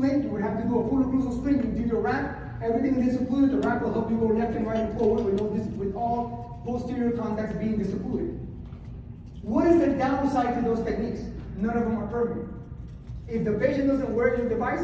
split, you would have to do a full occlusal split, you do your wrap. everything is included. the wrap will help you go left and right and forward with, know this with all posterior contacts being disoccluded. What is the downside to those techniques? None of them are permanent. If the patient doesn't wear your device,